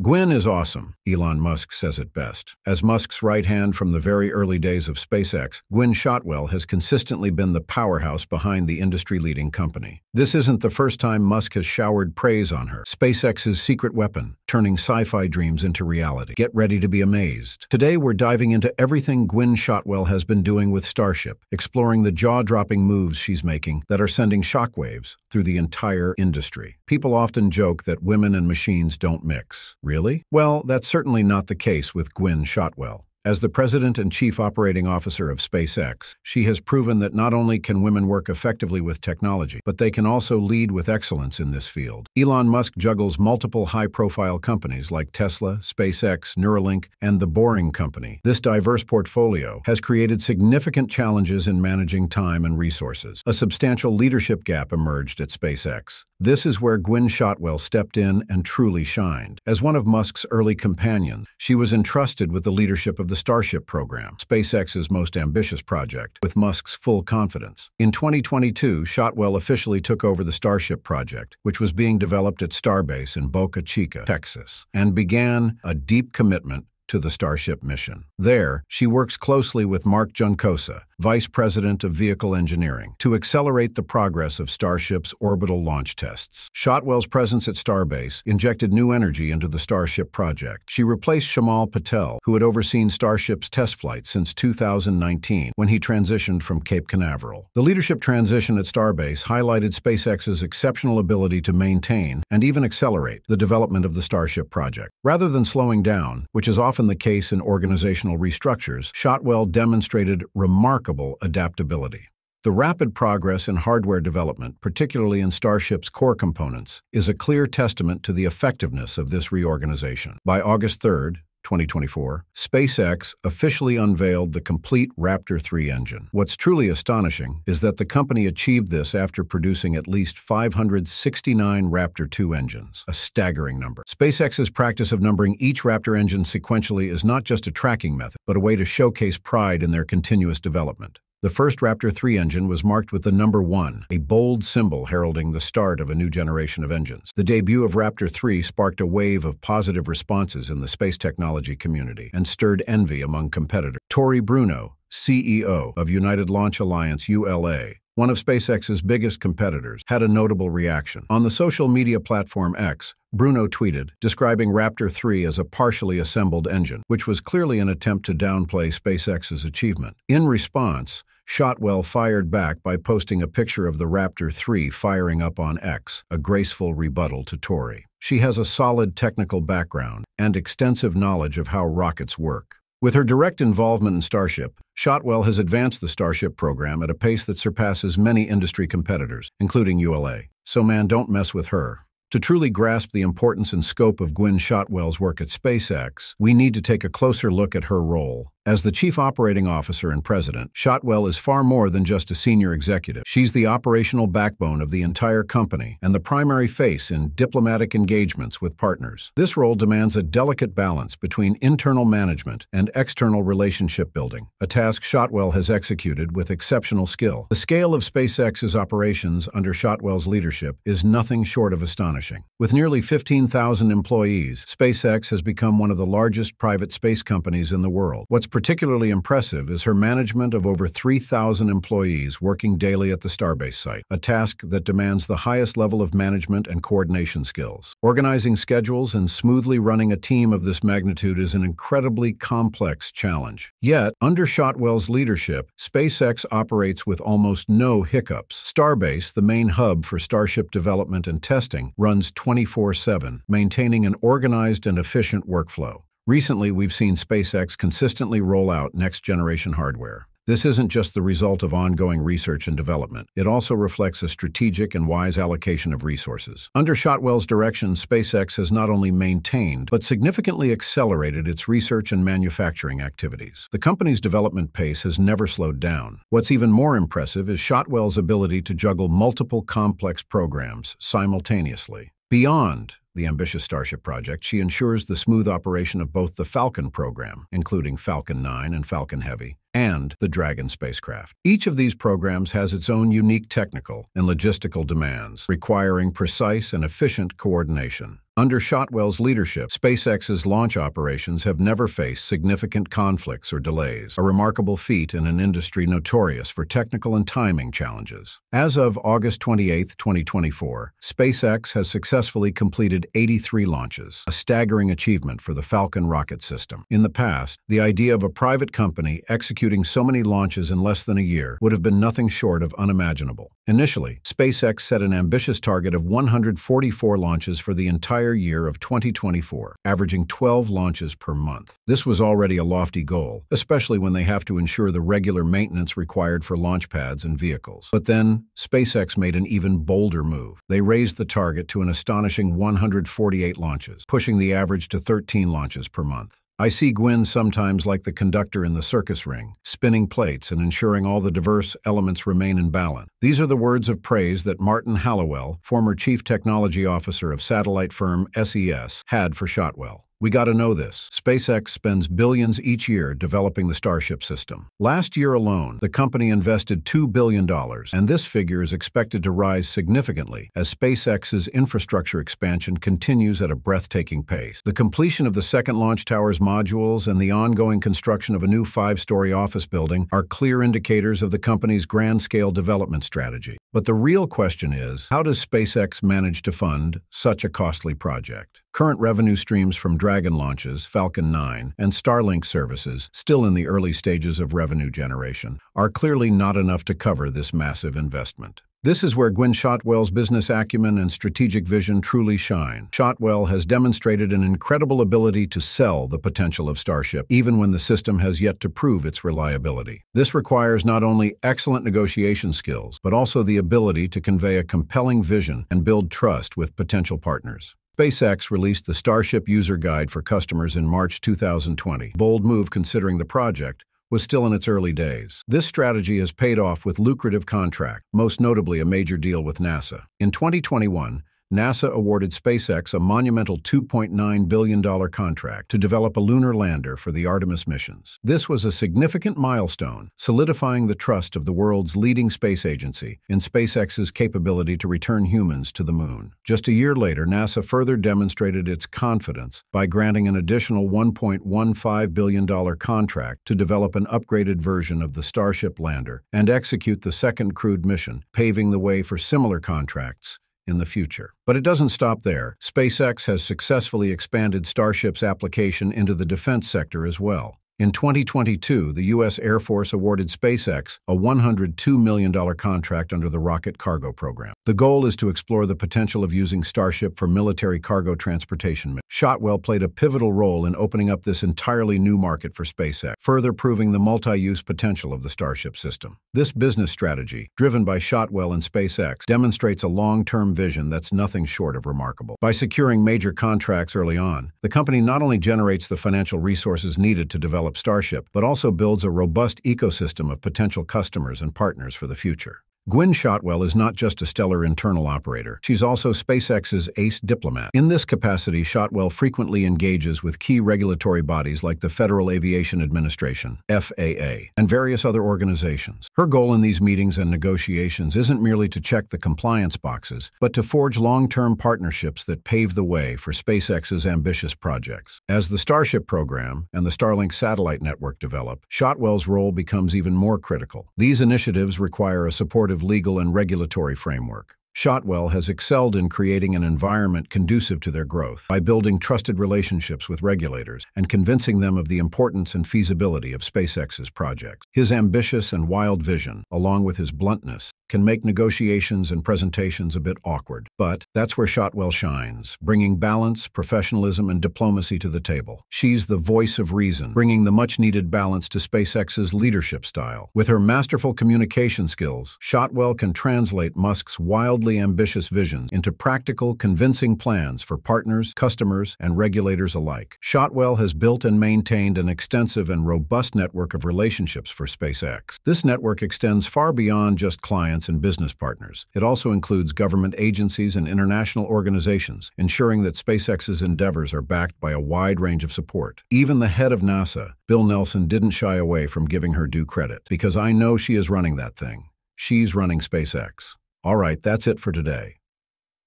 Gwynne is awesome, Elon Musk says it best. As Musk's right hand from the very early days of SpaceX, Gwynne Shotwell has consistently been the powerhouse behind the industry-leading company. This isn't the first time Musk has showered praise on her. SpaceX's secret weapon, turning sci-fi dreams into reality. Get ready to be amazed. Today we're diving into everything Gwynne Shotwell has been doing with Starship, exploring the jaw-dropping moves she's making that are sending shockwaves through the entire industry. People often joke that women and machines don't mix. Really? Well, that's certainly not the case with Gwynne Shotwell. As the president and chief operating officer of SpaceX, she has proven that not only can women work effectively with technology, but they can also lead with excellence in this field. Elon Musk juggles multiple high-profile companies like Tesla, SpaceX, Neuralink, and The Boring Company. This diverse portfolio has created significant challenges in managing time and resources. A substantial leadership gap emerged at SpaceX. This is where Gwynne Shotwell stepped in and truly shined. As one of Musk's early companions, she was entrusted with the leadership of the Starship program, SpaceX's most ambitious project, with Musk's full confidence. In 2022, Shotwell officially took over the Starship project, which was being developed at Starbase in Boca Chica, Texas, and began a deep commitment to the Starship mission. There, she works closely with Mark Juncosa, Vice President of Vehicle Engineering, to accelerate the progress of Starship's orbital launch tests. Shotwell's presence at Starbase injected new energy into the Starship project. She replaced Shyamal Patel, who had overseen Starship's test flights since 2019 when he transitioned from Cape Canaveral. The leadership transition at Starbase highlighted SpaceX's exceptional ability to maintain and even accelerate the development of the Starship project. Rather than slowing down, which is often the case in organizational restructures, Shotwell demonstrated remarkable adaptability. The rapid progress in hardware development, particularly in Starship's core components, is a clear testament to the effectiveness of this reorganization. By August 3, 2024, SpaceX officially unveiled the complete Raptor 3 engine. What's truly astonishing is that the company achieved this after producing at least 569 Raptor 2 engines, a staggering number. SpaceX's practice of numbering each Raptor engine sequentially is not just a tracking method, but a way to showcase pride in their continuous development. The first Raptor 3 engine was marked with the number 1, a bold symbol heralding the start of a new generation of engines. The debut of Raptor 3 sparked a wave of positive responses in the space technology community and stirred envy among competitors. Tory Bruno, CEO of United Launch Alliance ULA, one of SpaceX's biggest competitors, had a notable reaction. On the social media platform X, Bruno tweeted, describing Raptor 3 as a partially assembled engine, which was clearly an attempt to downplay SpaceX's achievement. In response, Shotwell fired back by posting a picture of the Raptor 3 firing up on X, a graceful rebuttal to Tory. She has a solid technical background and extensive knowledge of how rockets work. With her direct involvement in Starship, Shotwell has advanced the Starship program at a pace that surpasses many industry competitors, including ULA. So man, don't mess with her. To truly grasp the importance and scope of Gwynne Shotwell's work at SpaceX, we need to take a closer look at her role. As the chief operating officer and president, Shotwell is far more than just a senior executive. She's the operational backbone of the entire company and the primary face in diplomatic engagements with partners. This role demands a delicate balance between internal management and external relationship building, a task Shotwell has executed with exceptional skill. The scale of SpaceX's operations under Shotwell's leadership is nothing short of astonishing. With nearly 15,000 employees, SpaceX has become one of the largest private space companies in the world. What's particularly impressive is her management of over 3,000 employees working daily at the Starbase site, a task that demands the highest level of management and coordination skills. Organizing schedules and smoothly running a team of this magnitude is an incredibly complex challenge. Yet, under Shotwell's leadership, SpaceX operates with almost no hiccups. Starbase, the main hub for Starship development and testing, runs 24 7, maintaining an organized and efficient workflow. Recently, we've seen SpaceX consistently roll out next generation hardware. This isn't just the result of ongoing research and development. It also reflects a strategic and wise allocation of resources. Under Shotwell's direction, SpaceX has not only maintained, but significantly accelerated its research and manufacturing activities. The company's development pace has never slowed down. What's even more impressive is Shotwell's ability to juggle multiple complex programs simultaneously. Beyond the ambitious Starship project, she ensures the smooth operation of both the Falcon program, including Falcon 9 and Falcon Heavy, and the Dragon spacecraft. Each of these programs has its own unique technical and logistical demands, requiring precise and efficient coordination. Under Shotwell's leadership, SpaceX's launch operations have never faced significant conflicts or delays, a remarkable feat in an industry notorious for technical and timing challenges. As of August 28, 2024, SpaceX has successfully completed 83 launches, a staggering achievement for the Falcon rocket system. In the past, the idea of a private company executing so many launches in less than a year would have been nothing short of unimaginable. Initially, SpaceX set an ambitious target of 144 launches for the entire year of 2024, averaging 12 launches per month. This was already a lofty goal, especially when they have to ensure the regular maintenance required for launch pads and vehicles. But then, SpaceX made an even bolder move. They raised the target to an astonishing 148 launches, pushing the average to 13 launches per month. I see Gwynne sometimes like the conductor in the circus ring, spinning plates and ensuring all the diverse elements remain in balance. These are the words of praise that Martin Halliwell, former Chief Technology Officer of satellite firm SES, had for Shotwell. We got to know this. SpaceX spends billions each year developing the Starship system. Last year alone, the company invested $2 billion, and this figure is expected to rise significantly as SpaceX's infrastructure expansion continues at a breathtaking pace. The completion of the second launch tower's modules and the ongoing construction of a new five-story office building are clear indicators of the company's grand-scale development strategy. But the real question is, how does SpaceX manage to fund such a costly project? Current revenue streams from Dragon launches, Falcon 9, and Starlink services, still in the early stages of revenue generation, are clearly not enough to cover this massive investment. This is where Gwynne Shotwell's business acumen and strategic vision truly shine. Shotwell has demonstrated an incredible ability to sell the potential of Starship, even when the system has yet to prove its reliability. This requires not only excellent negotiation skills, but also the ability to convey a compelling vision and build trust with potential partners. SpaceX released the Starship User Guide for customers in March 2020. Bold move considering the project, was still in its early days. This strategy has paid off with lucrative contract, most notably a major deal with NASA. In 2021, NASA awarded SpaceX a monumental $2.9 billion contract to develop a lunar lander for the Artemis missions. This was a significant milestone, solidifying the trust of the world's leading space agency in SpaceX's capability to return humans to the moon. Just a year later, NASA further demonstrated its confidence by granting an additional $1.15 billion contract to develop an upgraded version of the Starship lander and execute the second crewed mission, paving the way for similar contracts in the future. But it doesn't stop there. SpaceX has successfully expanded Starship's application into the defense sector as well. In 2022, the U.S. Air Force awarded SpaceX a $102 million contract under the Rocket Cargo Program. The goal is to explore the potential of using Starship for military cargo transportation. Shotwell played a pivotal role in opening up this entirely new market for SpaceX, further proving the multi-use potential of the Starship system. This business strategy, driven by Shotwell and SpaceX, demonstrates a long-term vision that's nothing short of remarkable. By securing major contracts early on, the company not only generates the financial resources needed to develop Starship, but also builds a robust ecosystem of potential customers and partners for the future. Gwynne Shotwell is not just a stellar internal operator, she's also SpaceX's ace diplomat. In this capacity, Shotwell frequently engages with key regulatory bodies like the Federal Aviation Administration, FAA, and various other organizations. Her goal in these meetings and negotiations isn't merely to check the compliance boxes, but to forge long-term partnerships that pave the way for SpaceX's ambitious projects. As the Starship program and the Starlink satellite network develop, Shotwell's role becomes even more critical. These initiatives require a supportive legal and regulatory framework. Shotwell has excelled in creating an environment conducive to their growth by building trusted relationships with regulators and convincing them of the importance and feasibility of SpaceX's projects. His ambitious and wild vision, along with his bluntness, can make negotiations and presentations a bit awkward. But that's where Shotwell shines, bringing balance, professionalism, and diplomacy to the table. She's the voice of reason, bringing the much-needed balance to SpaceX's leadership style. With her masterful communication skills, Shotwell can translate Musk's wildly ambitious vision into practical, convincing plans for partners, customers, and regulators alike. Shotwell has built and maintained an extensive and robust network of relationships for SpaceX. This network extends far beyond just clients clients and business partners. It also includes government agencies and international organizations, ensuring that SpaceX's endeavors are backed by a wide range of support. Even the head of NASA, Bill Nelson, didn't shy away from giving her due credit, because I know she is running that thing. She's running SpaceX. All right, that's it for today.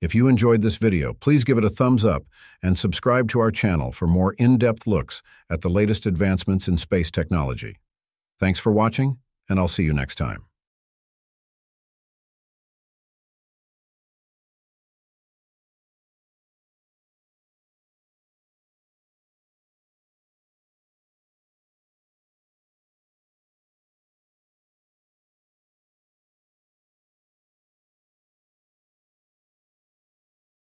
If you enjoyed this video, please give it a thumbs up and subscribe to our channel for more in-depth looks at the latest advancements in space technology. Thanks for watching, and I'll see you next time.